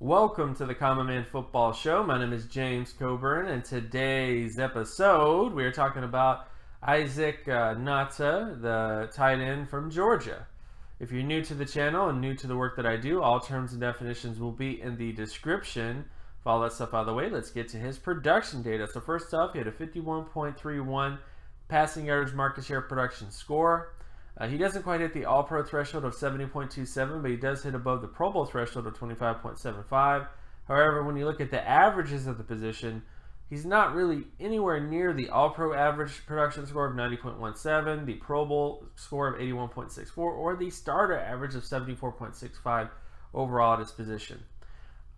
Welcome to the Common Man Football Show. My name is James Coburn, and today's episode we are talking about Isaac uh, Nauta, the tight end from Georgia. If you're new to the channel and new to the work that I do, all terms and definitions will be in the description. All that stuff out of the way, let's get to his production data. So first off, he had a 51.31 passing yardage market share production score. Uh, he doesn't quite hit the All Pro threshold of 70.27, but he does hit above the Pro Bowl threshold of 25.75. However, when you look at the averages of the position, he's not really anywhere near the All Pro average production score of 90.17, the Pro Bowl score of 81.64, or the starter average of 74.65 overall at his position.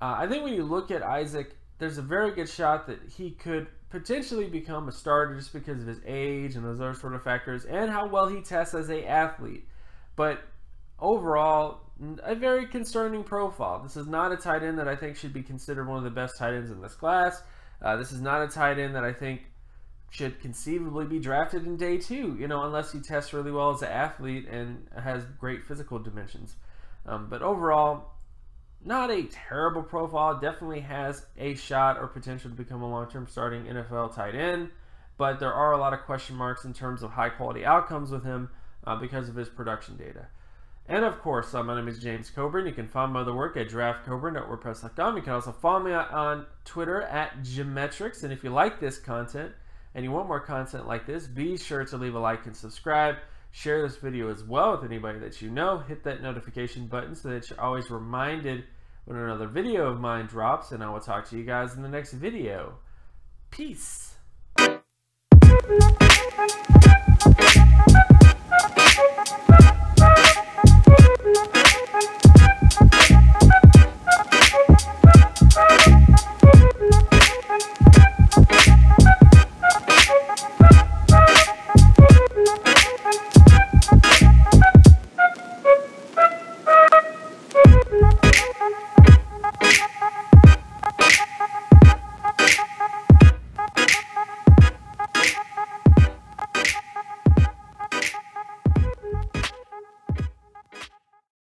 Uh, I think when you look at Isaac, there's a very good shot that he could potentially become a starter just because of his age and those other sort of factors and how well he tests as a athlete. But overall, a very concerning profile. This is not a tight end that I think should be considered one of the best tight ends in this class. Uh, this is not a tight end that I think should conceivably be drafted in day two, you know, unless he tests really well as an athlete and has great physical dimensions. Um, but overall, not a terrible profile. Definitely has a shot or potential to become a long-term starting NFL tight end. But there are a lot of question marks in terms of high-quality outcomes with him uh, because of his production data. And of course, uh, my name is James Coburn. You can find my other work at draftcoburn.wordpress.com. You can also follow me on Twitter at Geometrics. And if you like this content and you want more content like this, be sure to leave a like and subscribe. Share this video as well with anybody that you know. Hit that notification button so that you're always reminded when another video of mine drops. And I will talk to you guys in the next video. Peace.